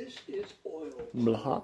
This is oil. Blah.